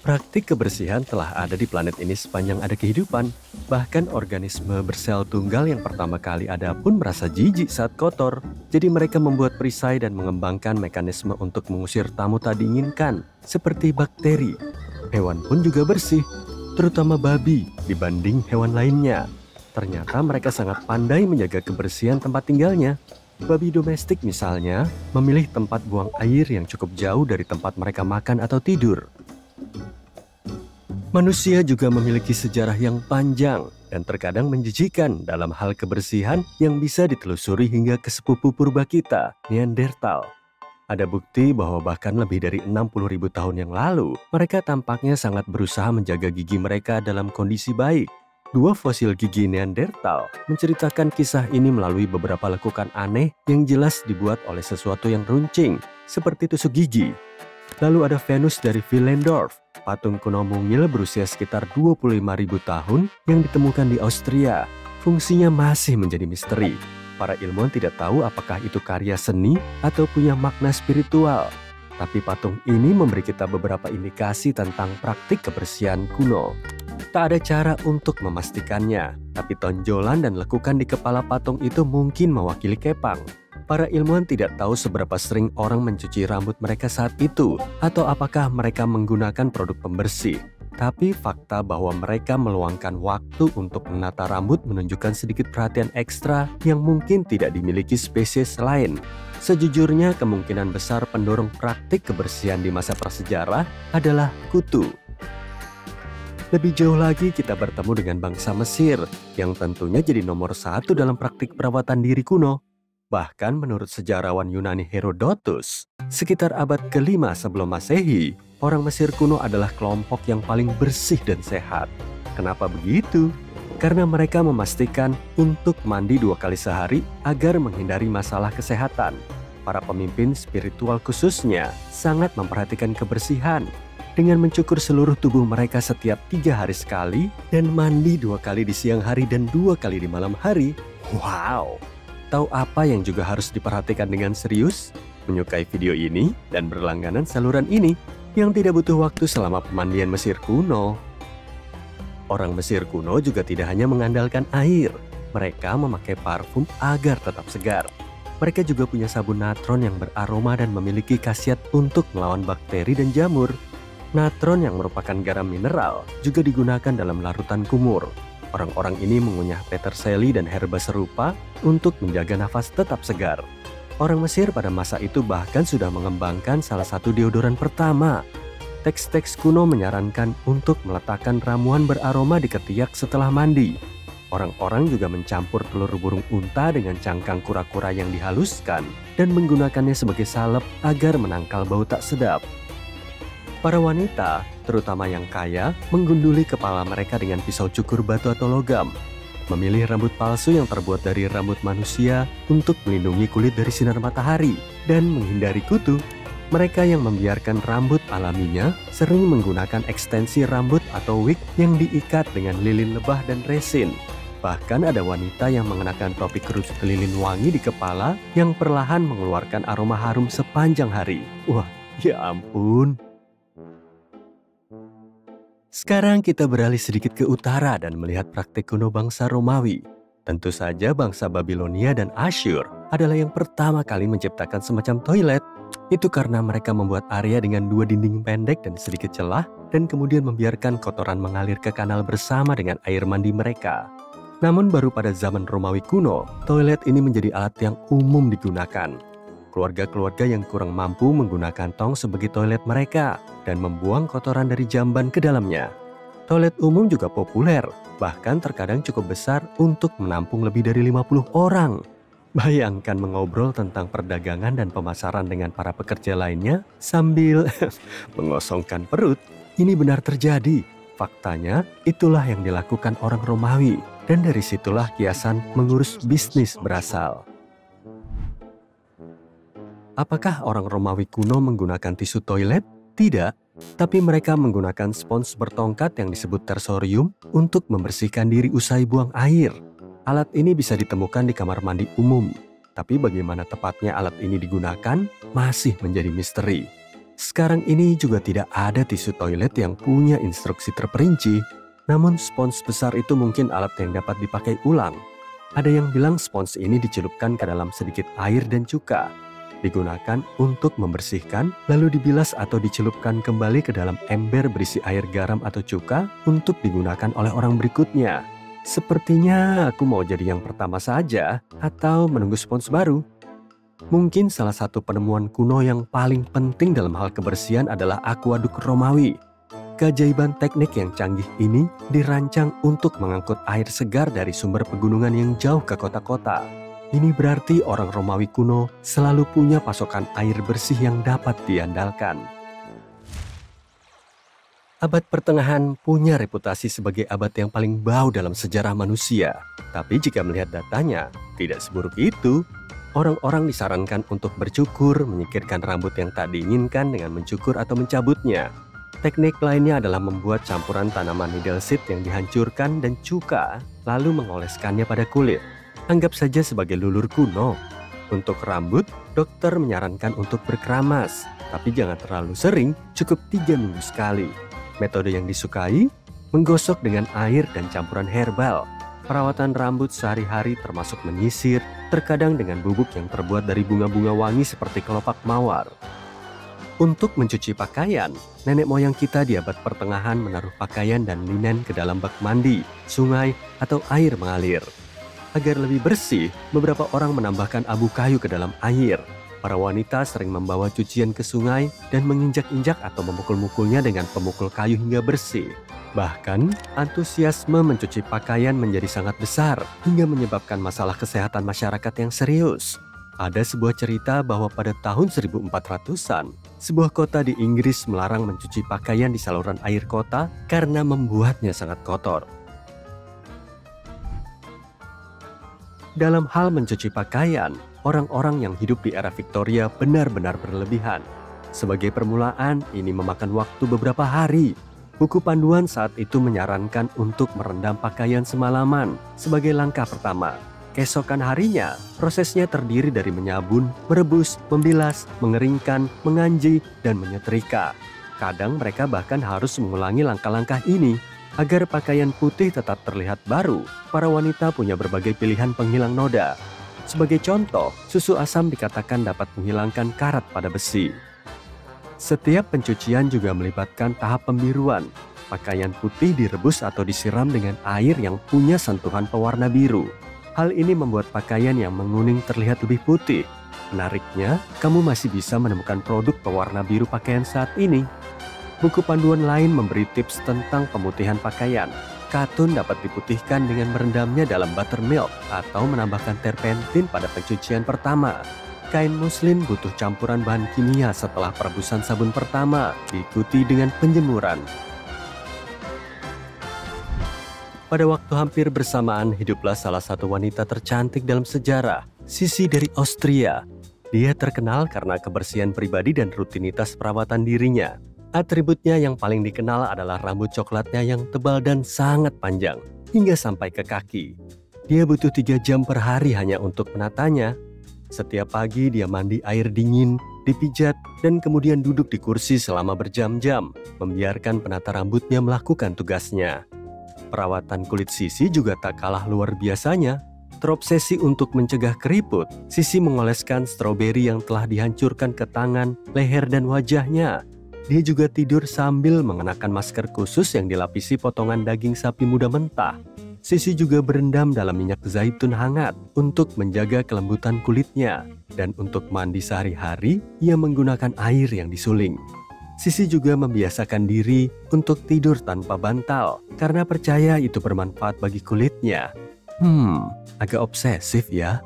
Praktik kebersihan telah ada di planet ini sepanjang ada kehidupan. Bahkan organisme bersel tunggal yang pertama kali ada pun merasa jijik saat kotor. Jadi mereka membuat perisai dan mengembangkan mekanisme untuk mengusir tamu tak diinginkan, seperti bakteri. Hewan pun juga bersih, terutama babi dibanding hewan lainnya. Ternyata mereka sangat pandai menjaga kebersihan tempat tinggalnya. Babi domestik misalnya memilih tempat buang air yang cukup jauh dari tempat mereka makan atau tidur. Manusia juga memiliki sejarah yang panjang dan terkadang menjijikan dalam hal kebersihan yang bisa ditelusuri hingga ke sepupu purba kita, Neanderthal. Ada bukti bahwa bahkan lebih dari 60 ribu tahun yang lalu, mereka tampaknya sangat berusaha menjaga gigi mereka dalam kondisi baik Dua fosil gigi Neanderthal menceritakan kisah ini melalui beberapa lekukan aneh yang jelas dibuat oleh sesuatu yang runcing, seperti tusuk gigi. Lalu ada Venus dari Willendorf, patung kuno mungil berusia sekitar 25.000 tahun yang ditemukan di Austria. Fungsinya masih menjadi misteri. Para ilmuwan tidak tahu apakah itu karya seni atau punya makna spiritual. Tapi patung ini memberi kita beberapa indikasi tentang praktik kebersihan kuno. Tak ada cara untuk memastikannya, tapi tonjolan dan lekukan di kepala patung itu mungkin mewakili kepang. Para ilmuwan tidak tahu seberapa sering orang mencuci rambut mereka saat itu, atau apakah mereka menggunakan produk pembersih. Tapi fakta bahwa mereka meluangkan waktu untuk menata rambut menunjukkan sedikit perhatian ekstra yang mungkin tidak dimiliki spesies lain. Sejujurnya, kemungkinan besar pendorong praktik kebersihan di masa prasejarah adalah kutu. Lebih jauh lagi kita bertemu dengan bangsa Mesir yang tentunya jadi nomor satu dalam praktik perawatan diri kuno. Bahkan menurut sejarawan Yunani Herodotus, sekitar abad kelima sebelum masehi, orang Mesir kuno adalah kelompok yang paling bersih dan sehat. Kenapa begitu? Karena mereka memastikan untuk mandi dua kali sehari agar menghindari masalah kesehatan. Para pemimpin spiritual khususnya sangat memperhatikan kebersihan dengan mencukur seluruh tubuh mereka setiap tiga hari sekali dan mandi dua kali di siang hari dan dua kali di malam hari. Wow! Tahu apa yang juga harus diperhatikan dengan serius? Menyukai video ini dan berlangganan saluran ini yang tidak butuh waktu selama pemandian Mesir kuno. Orang Mesir kuno juga tidak hanya mengandalkan air, mereka memakai parfum agar tetap segar. Mereka juga punya sabun natron yang beraroma dan memiliki khasiat untuk melawan bakteri dan jamur. Natron yang merupakan garam mineral juga digunakan dalam larutan kumur. Orang-orang ini mengunyah peterseli dan herba serupa untuk menjaga nafas tetap segar. Orang Mesir pada masa itu bahkan sudah mengembangkan salah satu deodoran pertama. Teks-teks kuno menyarankan untuk meletakkan ramuan beraroma di ketiak setelah mandi. Orang-orang juga mencampur telur burung unta dengan cangkang kura-kura yang dihaluskan dan menggunakannya sebagai salep agar menangkal bau tak sedap. Para wanita, terutama yang kaya, menggunduli kepala mereka dengan pisau cukur batu atau logam. Memilih rambut palsu yang terbuat dari rambut manusia untuk melindungi kulit dari sinar matahari dan menghindari kutu. Mereka yang membiarkan rambut alaminya sering menggunakan ekstensi rambut atau wig yang diikat dengan lilin lebah dan resin. Bahkan ada wanita yang mengenakan topi kerucut lilin wangi di kepala yang perlahan mengeluarkan aroma harum sepanjang hari. Wah, ya ampun! Sekarang kita beralih sedikit ke utara dan melihat praktik kuno bangsa Romawi. Tentu saja bangsa Babilonia dan Asyur adalah yang pertama kali menciptakan semacam toilet. Itu karena mereka membuat area dengan dua dinding pendek dan sedikit celah dan kemudian membiarkan kotoran mengalir ke kanal bersama dengan air mandi mereka. Namun baru pada zaman Romawi kuno, toilet ini menjadi alat yang umum digunakan. Keluarga-keluarga yang kurang mampu menggunakan tong sebagai toilet mereka dan membuang kotoran dari jamban ke dalamnya. Toilet umum juga populer, bahkan terkadang cukup besar untuk menampung lebih dari 50 orang. Bayangkan mengobrol tentang perdagangan dan pemasaran dengan para pekerja lainnya sambil mengosongkan perut. Ini benar terjadi. Faktanya, itulah yang dilakukan orang Romawi, dan dari situlah kiasan mengurus bisnis berasal. Apakah orang Romawi kuno menggunakan tisu toilet? Tidak, tapi mereka menggunakan spons bertongkat yang disebut tersorium untuk membersihkan diri usai buang air. Alat ini bisa ditemukan di kamar mandi umum, tapi bagaimana tepatnya alat ini digunakan masih menjadi misteri. Sekarang ini juga tidak ada tisu toilet yang punya instruksi terperinci, namun spons besar itu mungkin alat yang dapat dipakai ulang. Ada yang bilang spons ini dicelupkan ke dalam sedikit air dan cuka, digunakan untuk membersihkan, lalu dibilas atau dicelupkan kembali ke dalam ember berisi air garam atau cuka untuk digunakan oleh orang berikutnya. Sepertinya aku mau jadi yang pertama saja atau menunggu spons baru. Mungkin salah satu penemuan kuno yang paling penting dalam hal kebersihan adalah akuaduk Romawi. Keajaiban teknik yang canggih ini dirancang untuk mengangkut air segar dari sumber pegunungan yang jauh ke kota-kota. Ini berarti orang Romawi kuno selalu punya pasokan air bersih yang dapat diandalkan. Abad pertengahan punya reputasi sebagai abad yang paling bau dalam sejarah manusia. Tapi jika melihat datanya, tidak seburuk itu. Orang-orang disarankan untuk bercukur, menyikirkan rambut yang tak diinginkan dengan mencukur atau mencabutnya. Teknik lainnya adalah membuat campuran tanaman needle seed yang dihancurkan dan cuka, lalu mengoleskannya pada kulit. Anggap saja sebagai lulur kuno. Untuk rambut, dokter menyarankan untuk berkeramas, tapi jangan terlalu sering, cukup tiga minggu sekali. Metode yang disukai, menggosok dengan air dan campuran herbal. Perawatan rambut sehari-hari termasuk menyisir, terkadang dengan bubuk yang terbuat dari bunga-bunga wangi seperti kelopak mawar. Untuk mencuci pakaian, nenek moyang kita di abad pertengahan menaruh pakaian dan linen ke dalam bak mandi, sungai, atau air mengalir. Agar lebih bersih, beberapa orang menambahkan abu kayu ke dalam air. Para wanita sering membawa cucian ke sungai dan menginjak-injak atau memukul-mukulnya dengan pemukul kayu hingga bersih. Bahkan, antusiasme mencuci pakaian menjadi sangat besar hingga menyebabkan masalah kesehatan masyarakat yang serius. Ada sebuah cerita bahwa pada tahun 1400-an, sebuah kota di Inggris melarang mencuci pakaian di saluran air kota karena membuatnya sangat kotor. Dalam hal mencuci pakaian, orang-orang yang hidup di era Victoria benar-benar berlebihan. Sebagai permulaan, ini memakan waktu beberapa hari. Buku panduan saat itu menyarankan untuk merendam pakaian semalaman sebagai langkah pertama. Keesokan harinya, prosesnya terdiri dari menyabun, merebus, membilas, mengeringkan, menganji, dan menyetrika. Kadang mereka bahkan harus mengulangi langkah-langkah ini Agar pakaian putih tetap terlihat baru, para wanita punya berbagai pilihan penghilang noda. Sebagai contoh, susu asam dikatakan dapat menghilangkan karat pada besi. Setiap pencucian juga melibatkan tahap pembiruan. Pakaian putih direbus atau disiram dengan air yang punya sentuhan pewarna biru. Hal ini membuat pakaian yang menguning terlihat lebih putih. Menariknya, kamu masih bisa menemukan produk pewarna biru pakaian saat ini Buku panduan lain memberi tips tentang pemutihan pakaian. Katun dapat diputihkan dengan merendamnya dalam buttermilk atau menambahkan terpentin pada pencucian pertama. Kain muslim butuh campuran bahan kimia setelah perebusan sabun pertama, diikuti dengan penjemuran. Pada waktu hampir bersamaan hiduplah salah satu wanita tercantik dalam sejarah, Sisi dari Austria. Dia terkenal karena kebersihan pribadi dan rutinitas perawatan dirinya. Atributnya yang paling dikenal adalah rambut coklatnya yang tebal dan sangat panjang, hingga sampai ke kaki. Dia butuh tiga jam per hari hanya untuk menatanya. Setiap pagi dia mandi air dingin, dipijat, dan kemudian duduk di kursi selama berjam-jam, membiarkan penata rambutnya melakukan tugasnya. Perawatan kulit Sisi juga tak kalah luar biasanya. Terobsesi untuk mencegah keriput, Sisi mengoleskan stroberi yang telah dihancurkan ke tangan, leher, dan wajahnya dia juga tidur sambil mengenakan masker khusus yang dilapisi potongan daging sapi muda mentah. Sisi juga berendam dalam minyak zaitun hangat untuk menjaga kelembutan kulitnya. Dan untuk mandi sehari-hari, ia menggunakan air yang disuling. Sisi juga membiasakan diri untuk tidur tanpa bantal karena percaya itu bermanfaat bagi kulitnya. Hmm, agak obsesif ya.